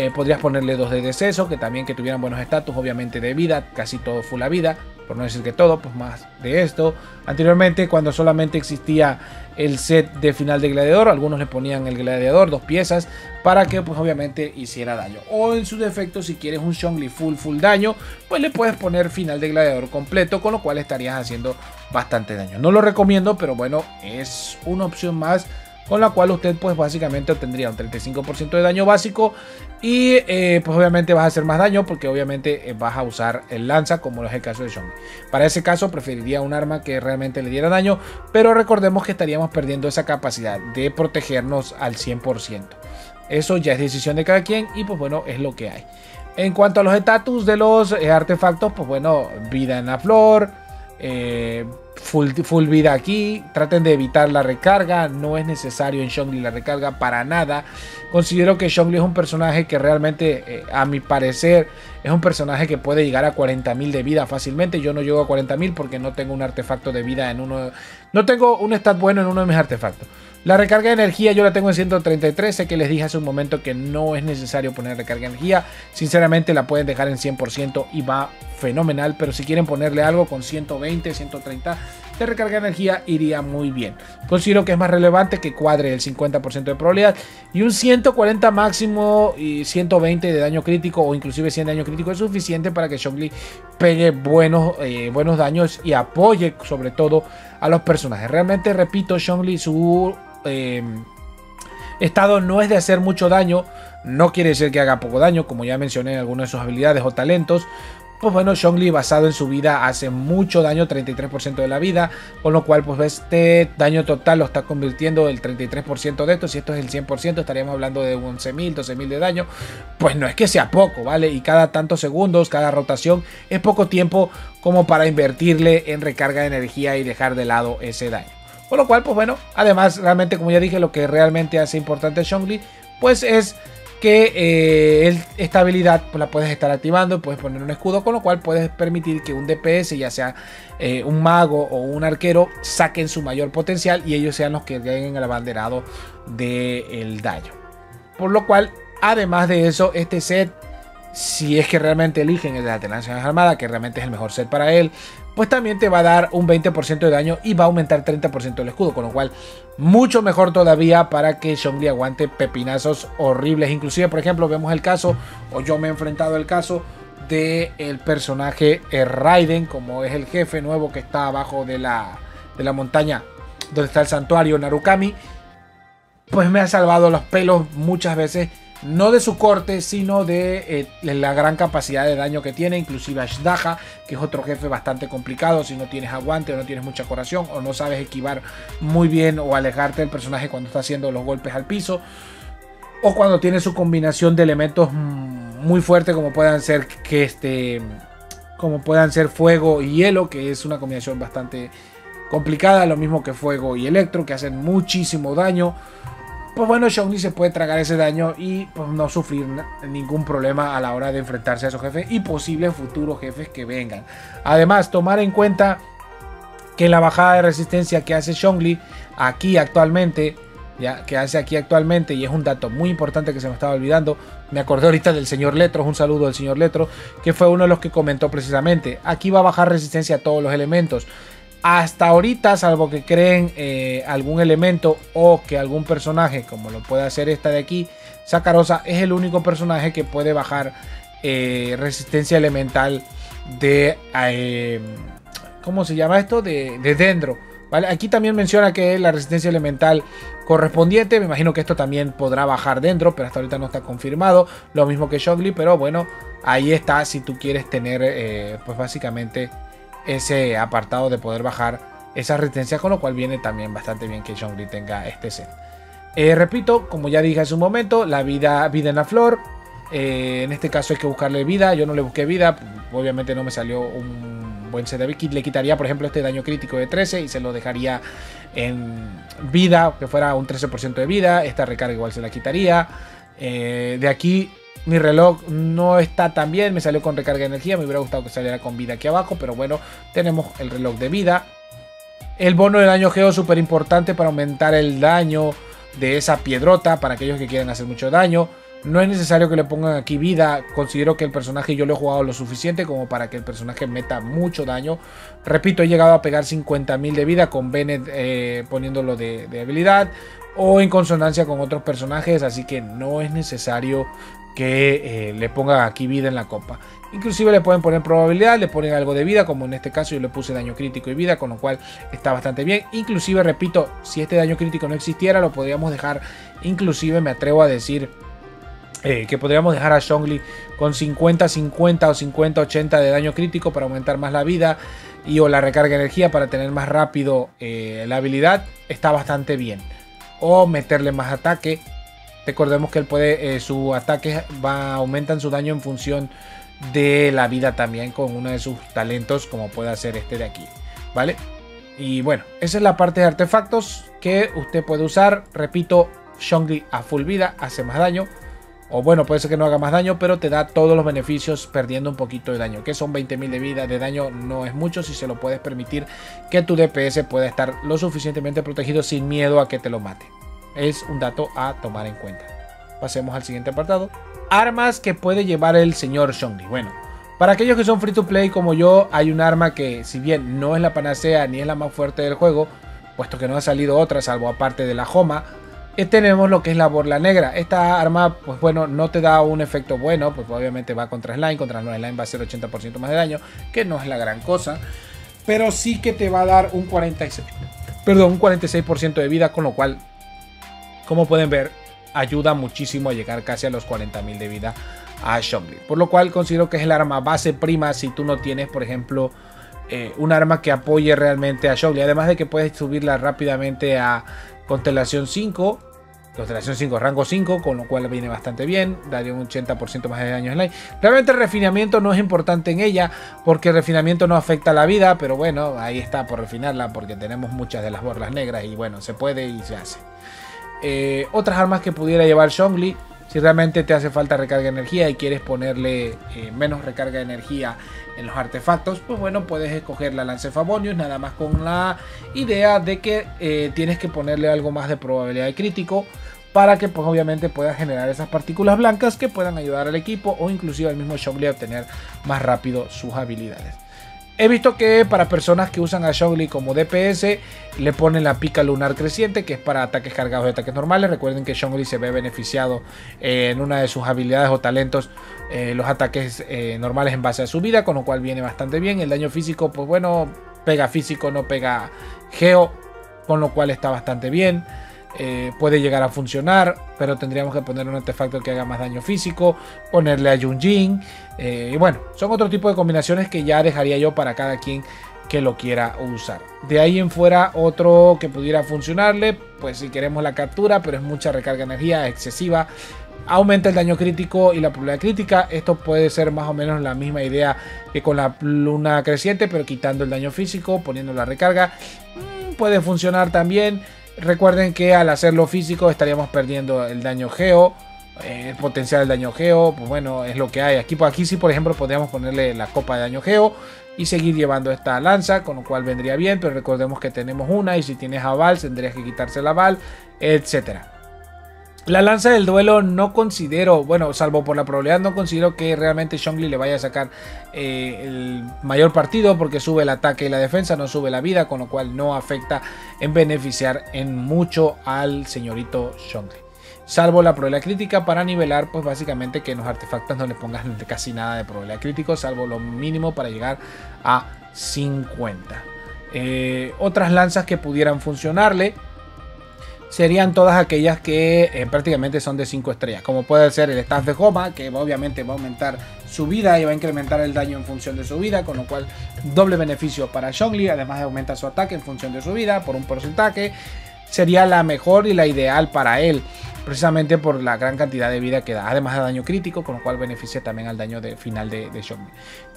Eh, podrías ponerle dos de deceso, que también que tuvieran buenos estatus, obviamente de vida, casi todo full la vida, por no decir que todo, pues más de esto. Anteriormente, cuando solamente existía el set de final de gladiador, algunos le ponían el gladiador, dos piezas, para que pues obviamente hiciera daño. O en su defecto, si quieres un Zhongli full full daño, pues le puedes poner final de gladiador completo, con lo cual estarías haciendo bastante daño. No lo recomiendo, pero bueno, es una opción más con la cual usted pues básicamente obtendría un 35% de daño básico y eh, pues obviamente vas a hacer más daño porque obviamente eh, vas a usar el lanza como es el caso de Xiongli. Para ese caso preferiría un arma que realmente le diera daño, pero recordemos que estaríamos perdiendo esa capacidad de protegernos al 100%. Eso ya es decisión de cada quien y pues bueno, es lo que hay. En cuanto a los estatus de los eh, artefactos, pues bueno, vida en la flor, full, vida aquí. Traten de evitar la recarga. No es necesario en Zhongli la recarga para nada. Considero que Zhongli es un personaje que realmente, eh, a mi parecer, es un personaje que puede llegar a 40.000 de vida fácilmente. Yo no llego a 40.000 porque no tengo un artefacto de vida en uno. No tengo un stat bueno en uno de mis artefactos. La recarga de energía yo la tengo en 133. Sé que les dije hace un momento que no es necesario poner recarga de energía. Sinceramente la pueden dejar en 100% y va fenomenal. Pero si quieren ponerle algo con 120, 130 de recarga de energía iría muy bien. Considero que es más relevante que cuadre el 50% de probabilidad. Y un 140 máximo y 120 de daño crítico o inclusive 100 de daño crítico es suficiente para que Zhongli pegue buenos, eh, buenos daños y apoye sobre todo a los personajes. Realmente repito, Zhongli su eh, estado no es de hacer mucho daño, no quiere decir que haga poco daño, como ya mencioné en algunas de sus habilidades o talentos. Pues bueno, Zhongli basado en su vida hace mucho daño, 33% de la vida, con lo cual pues este daño total lo está convirtiendo el 33% de esto, si esto es el 100% estaríamos hablando de 11.000, 12.000 de daño, pues no es que sea poco, ¿vale? Y cada tantos segundos, cada rotación es poco tiempo como para invertirle en recarga de energía y dejar de lado ese daño. Con lo cual, pues bueno, además, realmente, como ya dije, lo que realmente hace importante a Zhongli, pues es que eh, esta habilidad pues, la puedes estar activando, puedes poner un escudo, con lo cual puedes permitir que un DPS, ya sea eh, un mago o un arquero, saquen su mayor potencial y ellos sean los que lleguen al abanderado del daño. Por lo cual, además de eso, este set si es que realmente eligen el de la Tenancia Armada, que realmente es el mejor set para él, pues también te va a dar un 20% de daño y va a aumentar 30% el escudo, con lo cual mucho mejor todavía para que Zhongli aguante pepinazos horribles. Inclusive, por ejemplo, vemos el caso, o yo me he enfrentado al caso de el personaje Raiden, como es el jefe nuevo que está abajo de la, de la montaña donde está el santuario Narukami, pues me ha salvado los pelos muchas veces no de su corte, sino de eh, la gran capacidad de daño que tiene, inclusive Ashdaha, que es otro jefe bastante complicado si no tienes aguante o no tienes mucha corazón o no sabes esquivar muy bien o alejarte del personaje cuando está haciendo los golpes al piso o cuando tiene su combinación de elementos mm, muy fuerte como puedan ser que este como puedan ser fuego y hielo, que es una combinación bastante complicada, lo mismo que fuego y electro, que hacen muchísimo daño pues bueno, Xiaomi se puede tragar ese daño y pues, no sufrir ningún problema a la hora de enfrentarse a esos jefes y posibles futuros jefes que vengan. Además, tomar en cuenta que la bajada de resistencia que hace Zhongli aquí actualmente, ya que hace aquí actualmente, y es un dato muy importante que se me estaba olvidando, me acordé ahorita del señor Letro, un saludo del señor Letro, que fue uno de los que comentó precisamente, aquí va a bajar resistencia a todos los elementos. Hasta ahorita, salvo que creen eh, algún elemento o que algún personaje, como lo puede hacer esta de aquí, Sacarosa es el único personaje que puede bajar eh, resistencia elemental de... Eh, ¿Cómo se llama esto? De, Dendro. ¿vale? Aquí también menciona que la resistencia elemental correspondiente, me imagino que esto también podrá bajar dentro, pero hasta ahorita no está confirmado. Lo mismo que Shogly, pero bueno, ahí está si tú quieres tener, pues básicamente ese apartado de poder bajar esa resistencia, con lo cual viene también bastante bien que Zhongli tenga este set. Eh, repito, como ya dije hace un momento, la vida, vida en la flor. Eh, en este caso hay que buscarle vida. Yo no le busqué vida. Obviamente no me salió un buen set de kit. Le quitaría, por ejemplo, este daño crítico de 13 y se lo dejaría en vida, que fuera un 13% de vida. Esta recarga igual se la quitaría. Eh, de aquí mi reloj no está tan bien, me salió con recarga de energía, me hubiera gustado que saliera con vida aquí abajo, pero bueno, tenemos el reloj de vida. El bono de daño geo súper importante para aumentar el daño de esa piedrota para aquellos que quieren hacer mucho daño. No es necesario que le pongan aquí vida. Considero que el personaje yo lo he jugado lo suficiente como para que el personaje meta mucho daño. Repito, he llegado a pegar 50.000 de vida con Bennett eh, poniéndolo de, de, habilidad o en consonancia con otros personajes. Así que no es necesario que eh, le ponga aquí vida en la copa. Inclusive le pueden poner probabilidad, le ponen algo de vida, como en este caso yo le puse daño crítico y vida, con lo cual está bastante bien. Inclusive, repito, si este daño crítico no existiera, lo podríamos dejar, inclusive me atrevo a decir eh, que podríamos dejar a Zhongli con 50-50 o 50-80 de daño crítico para aumentar más la vida y o la recarga de energía para tener más rápido eh, la habilidad, está bastante bien. O meterle más ataque. Recordemos que él puede, eh, su ataque va, aumentan su daño en función de la vida también con uno de sus talentos como puede hacer este de aquí, ¿vale? Y bueno, esa es la parte de artefactos que usted puede usar. Repito, Zhongli a full vida hace más daño. O bueno, puede ser que no haga más daño, pero te da todos los beneficios perdiendo un poquito de daño. Que son 20.000 de vida de daño, no es mucho si se lo puedes permitir que tu DPS pueda estar lo suficientemente protegido sin miedo a que te lo mate. Es un dato a tomar en cuenta. Pasemos al siguiente apartado. Armas que puede llevar el señor Zhongli. Bueno, para aquellos que son free to play como yo, hay un arma que si bien no es la panacea ni es la más fuerte del juego, puesto que no ha salido otra salvo aparte de la Joma, eh, tenemos lo que es la borla negra. Esta arma, pues bueno, no te da un efecto bueno, pues obviamente va contra slime, contra no slime va a ser 80% más de daño, que no es la gran cosa, pero sí que te va a dar un 46, perdón, un 46% de vida, con lo cual, como pueden ver, ayuda muchísimo a llegar casi a los 40.000 de vida a Zhongli. Por lo cual considero que es el arma base prima si tú no tienes, por ejemplo, eh, un arma que apoye realmente a Zhongli. Además de que puedes subirla rápidamente a Constelación 5 Constelación 5, rango 5, con lo cual viene bastante bien. Daría un 80% más de daño slime. Realmente el refinamiento no es importante en ella, porque el refinamiento no afecta a la vida, pero bueno, ahí está por refinarla, porque tenemos muchas de las borlas negras y bueno, se puede y se hace. Eh, otras armas que pudiera llevar Zhongli, si realmente te hace falta recarga de energía y quieres ponerle eh, menos recarga de energía en los artefactos, pues bueno, puedes escoger la Lance Favonius, nada más con la idea de que eh, tienes que ponerle algo más de probabilidad de crítico para que pues obviamente pueda generar esas partículas blancas que puedan ayudar al equipo o inclusive al mismo Zhongli a obtener más rápido sus habilidades. He visto que para personas que usan a Zhongli como DPS le ponen la pica lunar creciente que es para ataques cargados y ataques normales. Recuerden que Zhongli se ve beneficiado eh, en una de sus habilidades o talentos eh, los ataques eh, normales en base a su vida, con lo cual viene bastante bien. El daño físico, pues bueno, pega físico, no pega geo, con lo cual está bastante bien. Puede llegar a funcionar, pero tendríamos que poner un artefacto que haga más daño físico, ponerle a Yunjin. Eh, y bueno, son otro tipo de combinaciones que ya dejaría yo para cada quien que lo quiera usar. De ahí en fuera, otro que pudiera funcionarle, pues si queremos la captura, pero es mucha recarga de energía excesiva. Aumenta el daño crítico y la probabilidad crítica. Esto puede ser más o menos la misma idea que con la luna creciente, pero quitando el daño físico, poniendo la recarga. Mm, puede funcionar también. Recuerden que al hacerlo físico estaríamos perdiendo el daño geo, eh, el potencial del daño geo, pues bueno, es lo que hay. Aquí, aquí sí, por ejemplo, podríamos ponerle la copa de daño geo y seguir llevando esta lanza, con lo cual vendría bien, pero recordemos que tenemos una y si tienes a Val tendrías que quitarse la Val, etcétera. La lanza del duelo no considero, bueno, salvo por la probabilidad, no considero que realmente Zhongli le vaya a sacar eh, el mayor partido porque sube el ataque y la defensa, no sube la vida, con lo cual no afecta en beneficiar en mucho al señorito Zhongli. Salvo la probabilidad crítica para nivelar, pues básicamente que en los artefactos no le pongan casi nada de probabilidad crítico, salvo lo mínimo para llegar a 50. Eh, otras lanzas que pudieran funcionarle serían todas aquellas que eh, prácticamente son de 5 estrellas, como puede ser el staff de Goma, que obviamente va a aumentar su vida y va a incrementar el daño en función de su vida, con lo cual doble beneficio para Zhongli, además de aumentar su ataque en función de su vida por un porcentaje, sería la mejor y la ideal para él precisamente por la gran cantidad de vida que da, además de daño crítico, con lo cual beneficia también al daño de, final de, de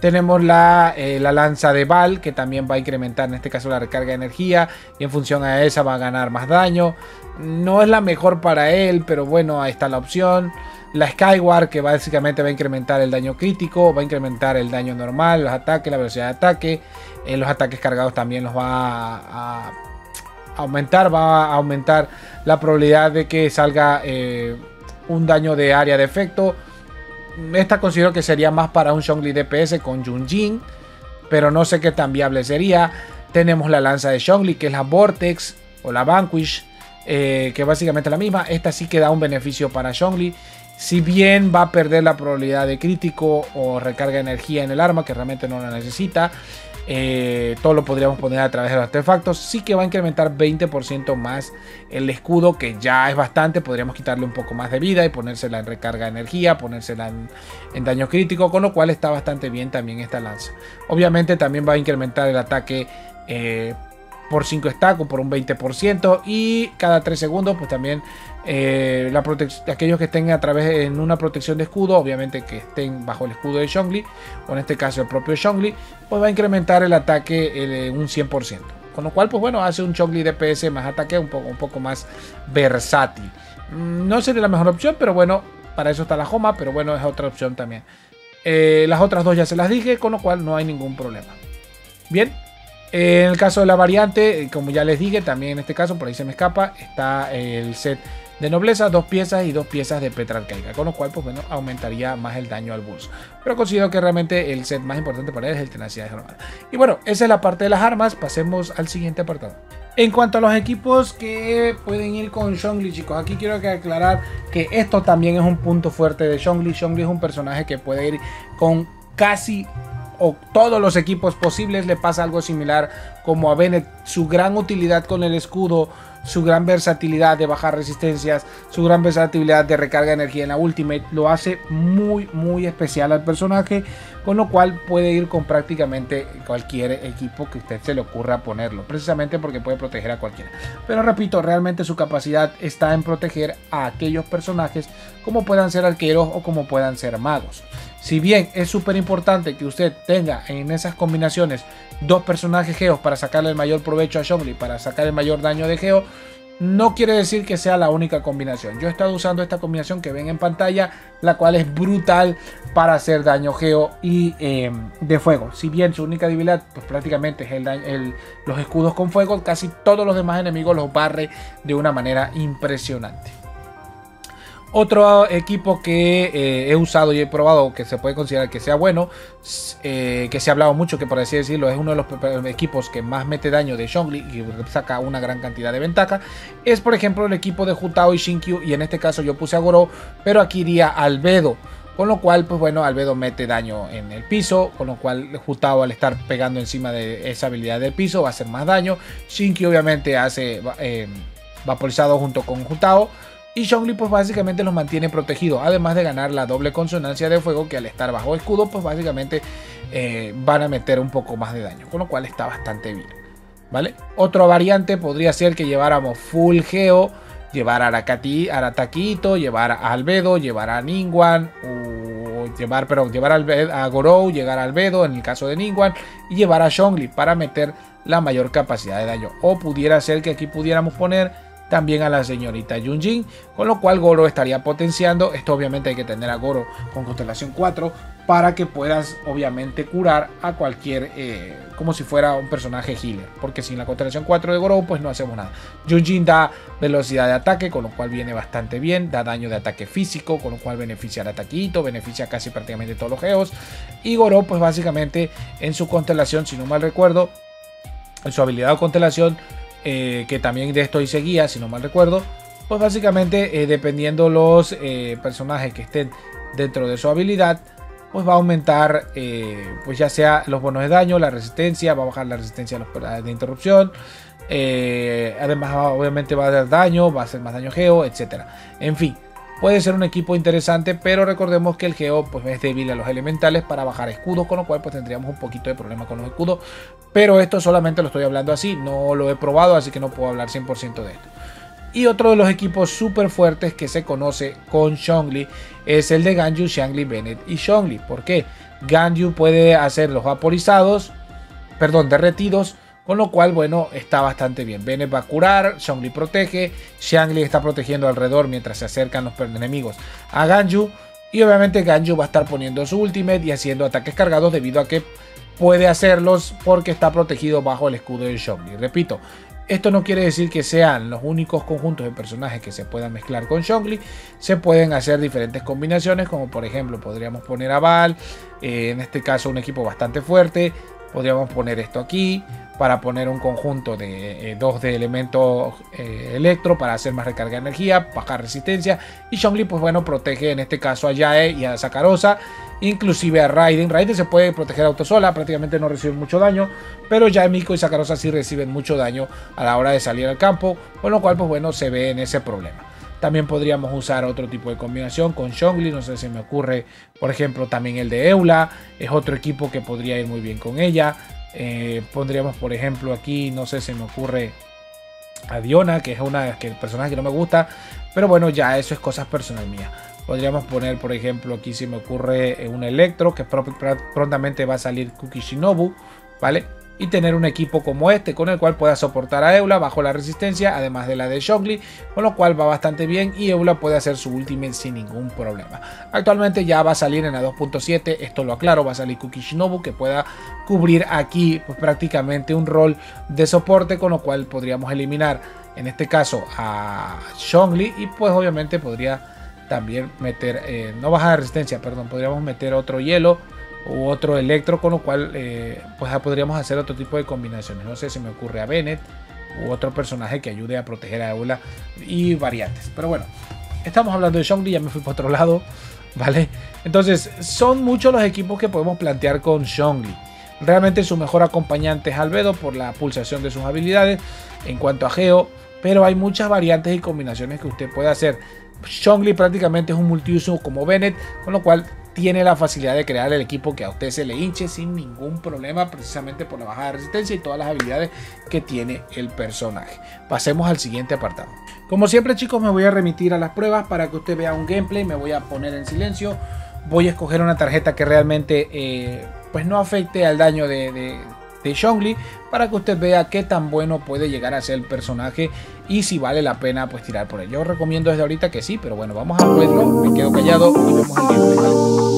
Tenemos la, eh, la, lanza de Val, que también va a incrementar en este caso la recarga de energía, y en función a esa va a ganar más daño. No es la mejor para él, pero bueno, ahí está la opción. La Skyward, que básicamente va a incrementar el daño crítico, va a incrementar el daño normal, los ataques, la velocidad de ataque. En los ataques cargados también los va a aumentar, va a aumentar la probabilidad de que salga eh, un daño de área de efecto. Esta considero que sería más para un Zhongli DPS con Junjin, pero no sé qué tan viable sería. Tenemos la lanza de Zhongli, que es la Vortex o la Vanquish, eh, que básicamente es la misma. Esta sí que da un beneficio para Zhongli. Si bien va a perder la probabilidad de crítico o recarga energía en el arma, que realmente no la necesita, eh, todo lo podríamos poner a través de los artefactos. Sí que va a incrementar 20% más el escudo, que ya es bastante. Podríamos quitarle un poco más de vida y ponérsela en recarga de energía, ponérsela en, daño crítico, con lo cual está bastante bien también esta lanza. Obviamente también va a incrementar el ataque. Eh, por 5 stacks o por un 20% y cada 3 segundos pues también eh, la aquellos que estén a través en una protección de escudo, obviamente que estén bajo el escudo de Zhongli, o en este caso el propio Zhongli, pues va a incrementar el ataque en un 100%. Con lo cual, pues bueno, hace un Zhongli DPS más ataque un poco, un poco más versátil. Mm, no sería la mejor opción, pero bueno, para eso está la Joma, pero bueno, es otra opción también. Eh, las otras dos ya se las dije, con lo cual no hay ningún problema. Bien, en el caso de la variante, como ya les dije, también en este caso, por ahí se me escapa, está el set de nobleza, dos piezas y dos piezas de petrarcaica, con lo cual pues bueno, aumentaría más el daño al bolso. Pero considero que realmente el set más importante para él es el tenacidad de armada. Y bueno, esa es la parte de las armas, pasemos al siguiente apartado. En cuanto a los equipos que pueden ir con Zhongli, chicos, aquí quiero aclarar que esto también es un punto fuerte de Zhongli. Zhongli es un personaje que puede ir con casi o todos los equipos posibles le pasa algo similar como a Bennett. Su gran utilidad con el escudo su gran versatilidad de bajar resistencias, su gran versatilidad de recarga de energía en la Ultimate, lo hace muy muy especial al personaje, con lo cual puede ir con prácticamente cualquier equipo que usted se le ocurra ponerlo, precisamente porque puede proteger a cualquiera. Pero repito, realmente su capacidad está en proteger a aquellos personajes como puedan ser arqueros o como puedan ser magos. Si bien es súper importante que usted tenga en esas combinaciones dos personajes geos para sacarle el mayor provecho a Zhongli, para sacar el mayor daño de geo, no quiere decir que sea la única combinación. Yo he estado usando esta combinación que ven en pantalla, la cual es brutal para hacer daño geo y em, de fuego. Si bien su única debilidad pues prácticamente es los escudos con fuego, casi todos los demás enemigos los barre de una manera impresionante. Otro equipo que eh, he usado y he probado que se puede considerar que sea bueno, eh, que se ha hablado mucho, que por así decirlo es uno de los equipos que más mete daño de Zhongli y saca una gran cantidad de ventaja, es por ejemplo el equipo de Jutao y Shinkyu y en este caso yo puse a Goro, pero aquí iría Albedo. Con lo cual, pues bueno, Albedo mete daño en el piso, con lo cual Jutao al estar pegando encima de esa habilidad del piso va a hacer más daño. Shinkyu obviamente hace eh, vaporizado junto con Jutao. Y Zhongli pues básicamente los mantiene protegidos, además de ganar la doble consonancia de fuego que al estar bajo escudo pues básicamente eh, van a meter un poco más de daño, con lo cual está bastante bien. ¿Vale? Otra variante podría ser que lleváramos full geo, llevar a Arataquito, llevar a Albedo, llevar a Ningguang, o llevar, pero llevar a Gorou, llegar a Albedo en el caso de Ningguang, y llevar a Zhongli para meter la mayor capacidad de daño. O pudiera ser que aquí pudiéramos poner también a la señorita Yunjin, con lo cual Goro estaría potenciando. Esto obviamente hay que tener a Goro con constelación 4 para que puedas obviamente curar a cualquier, eh, como si fuera un personaje healer, porque sin la constelación 4 de Goro pues no hacemos nada. Yunjin da velocidad de ataque, con lo cual viene bastante bien, da daño de ataque físico, con lo cual beneficia al ataquito, beneficia casi prácticamente todos los geos. Y Goro pues básicamente en su constelación, si no mal recuerdo, en su habilidad de constelación eh, que también de esto hoy seguía, si no mal recuerdo, pues básicamente eh, dependiendo los eh, personajes que estén dentro de su habilidad, pues va a aumentar, pues ya sea los bonos de daño, la resistencia, va a bajar la resistencia de interrupción, además obviamente va a dar daño, va a hacer más daño geo, etcétera. En fin, Puede ser un equipo interesante, pero recordemos que el Geo pues, es débil a los elementales para bajar escudos, con lo cual pues tendríamos un poquito de problema con los escudos. Pero esto solamente lo estoy hablando así, no lo he probado, así que no puedo hablar 100% de esto. Y otro de los equipos súper fuertes que se conoce con Zhongli es el de Ganju, Xiangli, Bennett y Zhongli. ¿Por qué? Ganju puede hacer los vaporizados, perdón, derretidos con lo cual, bueno, está bastante bien. Bennett va a curar, Zhongli protege, Xiangli está protegiendo alrededor mientras se acercan los enemigos a Ganju. Y obviamente Ganju va a estar poniendo su ultimate y haciendo ataques cargados debido a que puede hacerlos porque está protegido bajo el escudo de Zhongli. Repito, esto no quiere decir que sean los únicos conjuntos de personajes que se puedan mezclar con Zhongli. Se pueden hacer diferentes combinaciones, como por ejemplo podríamos poner a Val, eh, en este caso un equipo bastante fuerte, podríamos poner esto aquí para poner un conjunto de eh, dos de elementos eh, electro para hacer más recarga de energía, bajar resistencia y Zhongli pues bueno protege en este caso a Yae y a Sakarosa inclusive a Raiden. Raiden se puede proteger autosola, prácticamente no recibe mucho daño, pero ya Miko y Sakarosa sí reciben mucho daño a la hora de salir al campo, con lo cual pues bueno se ve en ese problema. También podríamos usar otro tipo de combinación con Zhongli, no sé si me ocurre, por ejemplo, también el de Eula, es otro equipo que podría ir muy bien con ella. Eh, pondríamos, por ejemplo, aquí, no sé, si me ocurre a Diona, que es una que el personaje que no me gusta, pero bueno, ya eso es cosas personal mía. Podríamos poner, por ejemplo, aquí si me ocurre un Electro, que prontamente va a salir Kukishinobu, ¿vale? Y tener un equipo como este con el cual pueda soportar a Eula bajo la resistencia, además de la de Zhongli, con lo cual va bastante bien y Eula puede hacer su ultimate sin ningún problema. Actualmente ya va a salir en la 2.7, esto lo aclaro, va a salir Kukishinobu que pueda cubrir aquí pues, prácticamente un rol de soporte, con lo cual podríamos eliminar en este caso a Zhongli y pues obviamente podría también meter, eh, no baja de resistencia, perdón, podríamos meter otro hielo u otro electro, con lo cual eh, pues podríamos hacer otro tipo de combinaciones. No sé si me ocurre a Bennett u otro personaje que ayude a proteger a Eula y variantes. Pero bueno, estamos hablando de Zhongli, ya me fui para otro lado, ¿vale? Entonces, son muchos los equipos que podemos plantear con Zhongli. Realmente su mejor acompañante es Albedo por la pulsación de sus habilidades en cuanto a Geo, pero hay muchas variantes y combinaciones que usted puede hacer. Zhongli prácticamente es un multiuso como Bennett, con lo cual tiene la facilidad de crear el equipo que a usted se le hinche sin ningún problema, precisamente por la baja de resistencia y todas las habilidades que tiene el personaje. Pasemos al siguiente apartado. Como siempre chicos me voy a remitir a las pruebas para que usted vea un gameplay, me voy a poner en silencio, voy a escoger una tarjeta que realmente eh, pues no afecte al daño de de Zhongli para que usted vea qué tan bueno puede llegar a ser el personaje y si vale la pena pues tirar por él. Yo recomiendo desde ahorita que sí, pero bueno, vamos a verlo, me quedo callado y vemos el gameplay.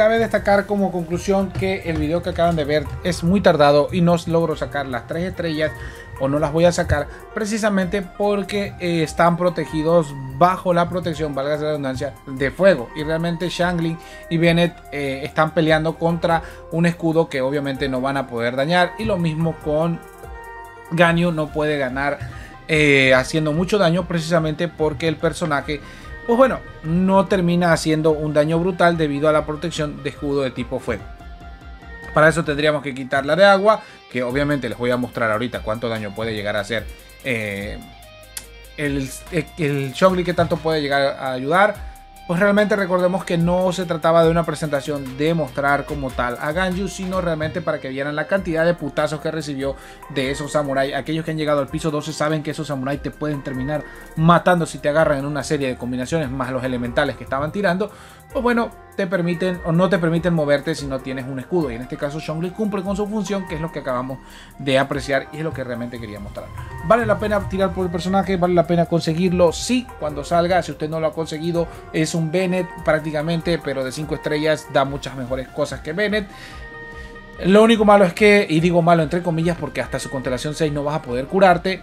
Cabe destacar como conclusión que el video que acaban de ver es muy tardado y no logro sacar las tres estrellas o no las voy a sacar precisamente porque eh, están protegidos bajo la protección, valga la redundancia, de fuego. Y realmente Shangling y Bennett eh, están peleando contra un escudo que obviamente no van a poder dañar. Y lo mismo con Ganyu, no puede ganar eh, haciendo mucho daño precisamente porque el personaje pues bueno, no termina haciendo un daño brutal debido a la protección de escudo de tipo fuego. Para eso tendríamos que quitarla de agua, que obviamente les voy a mostrar ahorita cuánto daño puede llegar a hacer eh, el, el que tanto puede llegar a ayudar pues realmente recordemos que no se trataba de una presentación de mostrar como tal a Ganju, sino realmente para que vieran la cantidad de putazos que recibió de esos samuráis. Aquellos que han llegado al piso 12 saben que esos samuráis te pueden terminar matando si te agarran en una serie de combinaciones más los elementales que estaban tirando. Pues bueno, te permiten o no te permiten moverte si no tienes un escudo. Y en este caso Zhongli cumple con su función, que es lo que acabamos de apreciar y es lo que realmente quería mostrar. ¿Vale la pena tirar por el personaje? ¿Vale la pena conseguirlo? Sí, cuando salga. Si usted no lo ha conseguido, es un Bennett prácticamente, pero de 5 estrellas da muchas mejores cosas que Bennett. Lo único malo es que, y digo malo entre comillas, porque hasta su constelación 6 no vas a poder curarte.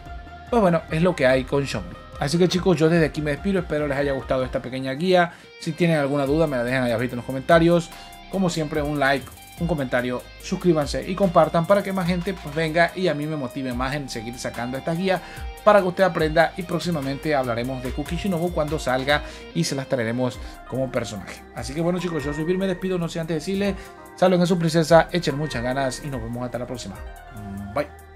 Pues bueno, es lo que hay con Zhongli. Así que chicos, yo desde aquí me despido, espero les haya gustado esta pequeña guía. Si tienen alguna duda me la dejan ahí abajo en los comentarios. Como siempre, un like, un comentario, suscríbanse y compartan para que más gente pues, venga y a mí me motive más en seguir sacando estas guías para que usted aprenda y próximamente hablaremos de Kuki Shinobu cuando salga y se las traeremos como personaje. Así que bueno chicos, yo soy Vir, me despido, no sé antes decirles, saluden a su princesa, echen muchas ganas y nos vemos hasta la próxima. Bye.